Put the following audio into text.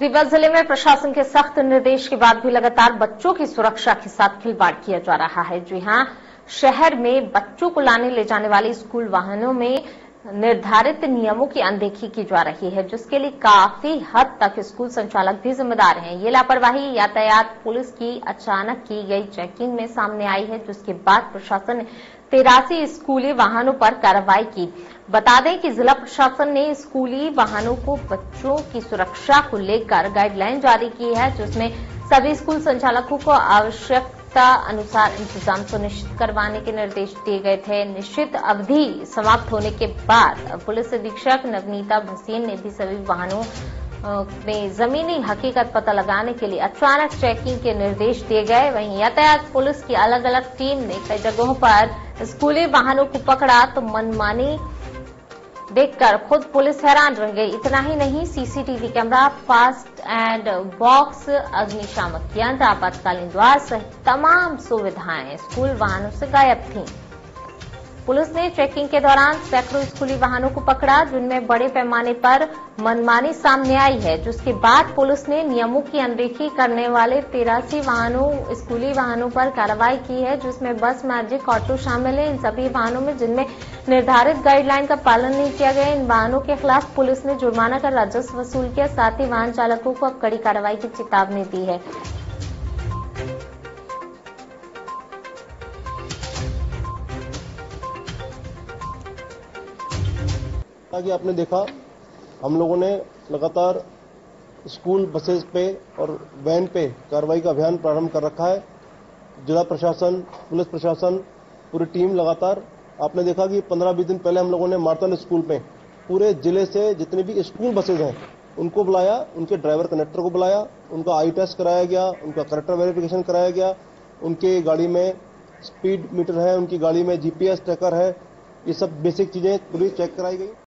रीवा ज़िले में प्रशासन के सख्त निर्देश के बाद भी लगातार बच्चों की सुरक्षा के साथ खिलवाड़ किया जा रहा है। जी हाँ, शहर में बच्चों को लाने ले जाने वाले स्कूल वाहनों में निर्धारित नियमों की अनदेखी की जा रही है, जिसके लिए काफ़ी हद तक स्कूल संचालक भी जिम्मेदार हैं। ये लापरवाही यातायात पुलिस की अचानक की गई चेकिंग में सामने आई है, जिसके बाद प्रशासन ने तिरासी स्कूली वाहनों पर कार्रवाई की। बता दें कि जिला प्रशासन ने स्कूली वाहनों को बच्चों की सुरक्षा को लेकर गाइडलाइन जारी की है, जिसमें सभी स्कूल संचालकों को आवश्यकता अनुसार इंतज़ाम सुनिश्चित करवाने के निर्देश दिए गए थे। निश्चित अवधि समाप्त होने के बाद पुलिस अधीक्षक नवनीता भसीन ने भी सभी वाहनों में जमीनी हकीकत पता लगाने के लिए अचानक चेकिंग के निर्देश दिए गए। वहीं यातायात पुलिस की अलग अलग टीम ने कई जगहों पर स्कूली वाहनों को पकड़ा तो मनमानी देखकर खुद पुलिस हैरान रह गई। इतना ही नहीं, CCTV camera, first aid box, अग्निशामक यंत्र, आपातकालीन द्वार सहित तमाम सुविधाएँ स्कूल वाहनों से गायब थीं। पुलिस ने चेकिंग के दौरान सैकड़ों स्कूली वाहनों को पकड़ा, जिनमें बड़े पैमाने पर मनमानी सामने आई है, जिसके बाद पुलिस ने नियमों की अनदेखी करने वाले तिरासी वाहनों, स्कूली वाहनों पर कार्रवाई की है, जिसमें बस, मैजिक, ऑटो शामिल है। इन सभी वाहनों में, जिनमें निर्धारित गाइडलाइन का पालन नहीं किया गया। इन वाहनों के खिलाफ पुलिस ने जुर्माना कर राजस्व वसूल किया। साथ ही वाहन चालकों को अब कड़ी कार्रवाई की चेतावनी दी है। कि आपने देखा, हम लोगों ने लगातार स्कूल बसेस पे और वैन पे कार्रवाई का अभियान प्रारंभ कर रखा है। जिला प्रशासन, पुलिस प्रशासन, पूरी टीम लगातार आपने देखा कि 15-20 दिन पहले हम लोगों ने मार्तल स्कूल में पूरे ज़िले से जितने भी स्कूल बसेज हैं, उनको बुलाया, उनके ड्राइवर कनेक्टर को बुलाया, उनका आई टेस्ट कराया गया, उनका करेक्टर वेरिफिकेशन कराया गया, उनके गाड़ी में स्पीड मीटर है, उनकी गाड़ी में जीपीएस ट्रैकर है, ये सब बेसिक चीज़ें पूरी चेक कराई गई।